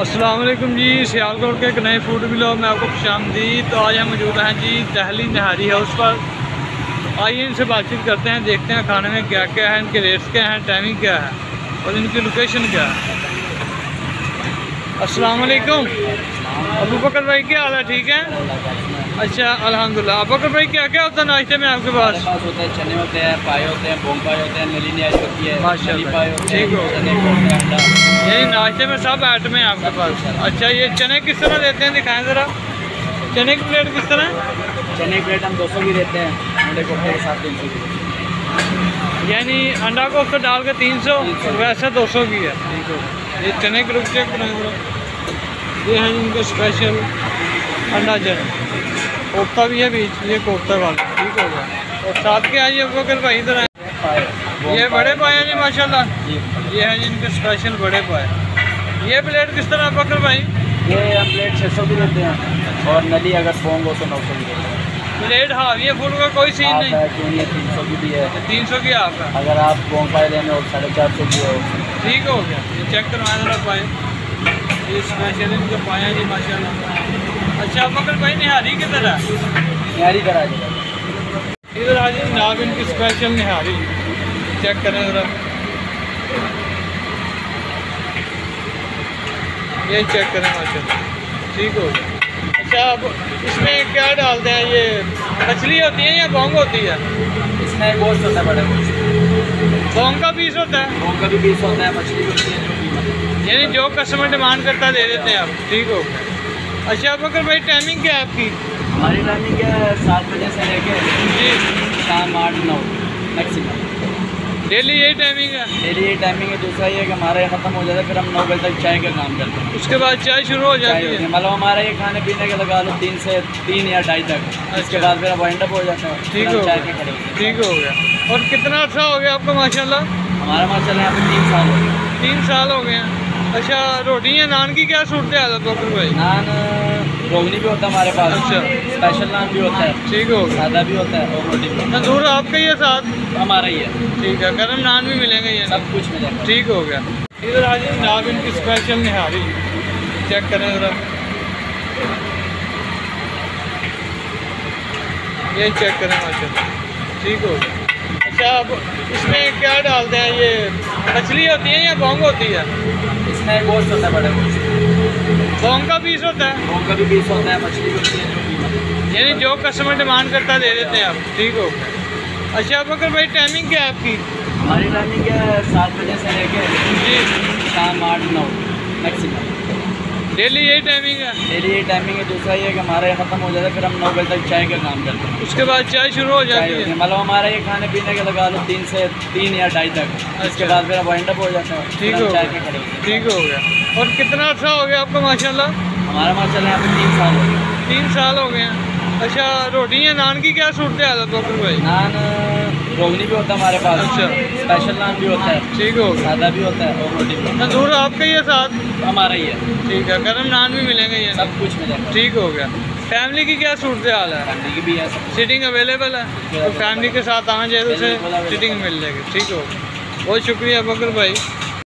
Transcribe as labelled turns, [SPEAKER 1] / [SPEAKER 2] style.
[SPEAKER 1] السلام علیکم جی سیالکوٹ کے ایک نئے فوڈ بلاگ میں آپ کو خوش آمدید تو آج ہم موجود ہیں جی دہلی نہاری ہاؤس پر۔ آئیے ان سے بات چیت کرتے ہیں، دیکھتے ہیں کھانے میں کیا کیا ہے، ان کے ریٹس کیا ہیں ٹائمنگ کیا ہے، اور ان کی لوکیشن کیا ہے۔ السلام علیکم۔ ابو بکر بھائی، کیا حال ہے؟ ٹھیک ہے اچھا الحمدللہ۔ ابو بکر بھائی کیا کیا ہوتا ہے ناشتے میں آپ کے پاس؟
[SPEAKER 2] ہوتے ہیں چنے ہوتے ہیں پائے ہوتے ہیں بونگ پائے ہوتے ہیں نلی نیاز ہوتی ہے
[SPEAKER 1] ماشاء اللہ۔ ٹھیک ہو۔ یہی ناشتے میں سب آئٹم ہیں آپ کے پاس۔ اچھا یہ چنے کس طرح دیتے ہیں؟ دکھائیں ذرا۔ چنے کی پلیٹ کس طرح
[SPEAKER 2] چنے کی پلیٹ ہم دو سو کی دیتے ہیں انڈے کوفتے کے ساتھ تین سو کی۔
[SPEAKER 1] یعنی انڈا کو اس ڈال کے تین سو ویسے دو سو کی ہے۔ یہ چنے کے رک چیک کریں ذرا یہ ہے ان کا اسپیشل انڈا چنے۔ کوفتہ بھی ہے بیچ یہ کوفتہ والا ٹھیک ہو گیا اور ساتھ کے آئیے بکر بھائی ادھر آئیں یہ بڑے پائے ہیں جی ماشاء اللہ یہ ہے جی ان کے اسپیشل بڑے پائے یہ پلیٹ کس طرح بکر بھائی
[SPEAKER 2] یہ ہم پلیٹ چھ سو کی دیتے ہیں اور نلی اگر بونگ ہو تو نو سو کی دیتے ہیں
[SPEAKER 1] پلیٹ ہاں یہ فل کا کوئی سین نہیں
[SPEAKER 2] تین سو کی بھی ہے
[SPEAKER 1] تین سو کی آپ
[SPEAKER 2] اگر آپ بونگ پائے لینے ہو ساڑھے چار سو کی ہو
[SPEAKER 1] ٹھیک ہو گیا یہ چیک کروائیں ذرا پائے یہ اسپیشل ان پائے ہیں جی ماشاء اللہ اچھا بکر بھائی نہاری کدھر ہے؟
[SPEAKER 2] نیاری کرا دیں
[SPEAKER 1] ادھر آ جی جناب ان کی اسپیشل نہاری۔ چیک کریں ذرا۔ یہ چیک کریں ماشاء اللہ ٹھیک ہو گیا۔ اچھا اب اس میں کیا ڈالتے ہیں؟ یہ مچھلی ہوتی ہے یا بونگ ہوتی ہے؟
[SPEAKER 2] اس میں گوشت ہوتا ہے بڑے گوشت۔
[SPEAKER 1] بونگ کا پیس ہوتا ہے۔
[SPEAKER 2] بونگ کا بھی پیس ہوتا ہے مچھلی ہوتی ہے۔
[SPEAKER 1] یعنی جو کسٹمر ڈیمانڈ کرتا ہے دے دیتے ہیں آپ۔ ٹھیک ہو۔ گیا اچھا بکر بھائی ٹائمنگ کیا ہے آپ کی؟
[SPEAKER 2] ہماری ٹائمنگ کیا ہے؟ سات بجے سے لے کے
[SPEAKER 1] جی۔
[SPEAKER 2] شام آٹھ نو میکسیمم
[SPEAKER 1] ڈیلی یہی ٹائمنگ ہے۔
[SPEAKER 2] ڈیلی یہ ٹائمنگ ہے۔ دوسرا یہ ہے کہ ہمارا یہ ختم ہو جاتا ہے پھر ہم نو بجے تک چائے کا کام کرتے ہیں۔
[SPEAKER 1] اس کے بعد چائے شروع ہو جاتی ہے۔
[SPEAKER 2] ہے۔ مطلب ہمارا یہ کھانے پینے کا لگا لو تین سے تین یا ڈھائی تک۔ اس کے
[SPEAKER 1] اچھا۔
[SPEAKER 2] بعد پھر وائنڈ اپ ہو ہیں پھر
[SPEAKER 1] ٹھیک ہو گیا۔ ٹھیک ہو گیا۔ اور کتنا عرصہ ہو گیا آپ کو ماشاء اللہ
[SPEAKER 2] ہمارا ماشاء اللہ یہاں پہ تین سال ہو گئے۔
[SPEAKER 1] تین سال ہو گئے ہیں۔ اچھا روٹی یا نان کی کیا صورت حال ہے بکر بھائی
[SPEAKER 2] نان روگنی بھی ہوتا ہے ہمارے پاس
[SPEAKER 1] اچھا۔
[SPEAKER 2] اسپیشل نان بھی ہوتا ہے
[SPEAKER 1] ٹھیک ہو
[SPEAKER 2] سادہ بھی ہوتا ہے اور روٹی بھی
[SPEAKER 1] تندور آپ کا ہی ہے ساتھ
[SPEAKER 2] ہمارا ہی ہے
[SPEAKER 1] ٹھیک ہے گرم نان بھی ملیں گے یہ
[SPEAKER 2] سب کچھ ملے گا
[SPEAKER 1] ٹھیک ہو گیا ادھر جناب ان کی اسپیشل نہاری چیک کریں ذرا یہ چیک کریں ماشاء ٹھیک ہو گیا اچھا اب اس میں کیا ڈالتے ہیں یہ مچھلی ہوتی ہے یا بونگ ہوتی ہے
[SPEAKER 2] اس میں گوشت ہوتا ہے بڑے گوشت۔
[SPEAKER 1] بونگ کا پیس ہوتا ہے؟
[SPEAKER 2] بونگ کا بھی پیس ہوتا ہے مچھلی ہوتی ہے
[SPEAKER 1] یعنی جو کسٹمر ڈیمانڈ کرتا ہے دے دیتے ہیں آپ ٹھیک ہو اچھا بکر بھائی ٹائمنگ کیا ہے آپ کی؟
[SPEAKER 2] ہماری ٹائمنگ کیا ہے؟ سات بجے سے لے کے
[SPEAKER 1] جی۔
[SPEAKER 2] شام آٹھ نو میکسیمم
[SPEAKER 1] ڈیلی یہی ٹائمنگ ہے۔
[SPEAKER 2] ڈیلی یہ ٹائمنگ ہے دوسرا یہ ہے کہ ہمارا یہ ختم ہو جاتا ہے پھر ہم نو بجے تک چائے کا کام کرتے ہیں۔
[SPEAKER 1] اس کے بعد چائے شروع ہو جاتی
[SPEAKER 2] ہے۔
[SPEAKER 1] ہے۔
[SPEAKER 2] مطلب ہمارا یہ کھانے پینے کا لگا لو تین سے تین یا ڈھائی تک۔ اس کے
[SPEAKER 1] اچھا۔
[SPEAKER 2] بعد پھر وائنڈ اپ ہو ہیں پھر
[SPEAKER 1] ٹھیک ہو گیا۔ ٹھیک ہو گیا۔ اور کتنا عرصہ ہو گیا آپ کو ماشاء اللہ
[SPEAKER 2] ہمارا ماشاء اللہ یہاں پہ تین سال ہو گئے۔
[SPEAKER 1] تین سال ہو گئے ہیں۔ اچھا روٹی یا نان کی کیا صورت حال ہے بکر بھائی
[SPEAKER 2] نان روگنی بھی ہوتا ہے ہمارے پاس
[SPEAKER 1] اچھا۔
[SPEAKER 2] اسپیشل نان بھی ہوتا ہے
[SPEAKER 1] ٹھیک ہو
[SPEAKER 2] سادہ بھی ہوتا ہے اور روٹی بھی
[SPEAKER 1] تندور آپ کا ہی ہے ساتھ
[SPEAKER 2] ہمارا ہی ہے
[SPEAKER 1] ٹھیک ہے گرم نان بھی ملیں گے یہ
[SPEAKER 2] سب کچھ ملے گا
[SPEAKER 1] ٹھیک ہو گیا فیملی کی کیا صورت حال ہے
[SPEAKER 2] فیملی کی بھی ہے
[SPEAKER 1] سیٹنگ اویلیبل ہے تو فیملی کے ساتھ آنا چاہے تو اسے سیٹنگ مل جائے گی ٹھیک ہو بہت شکریہ بکر بھائی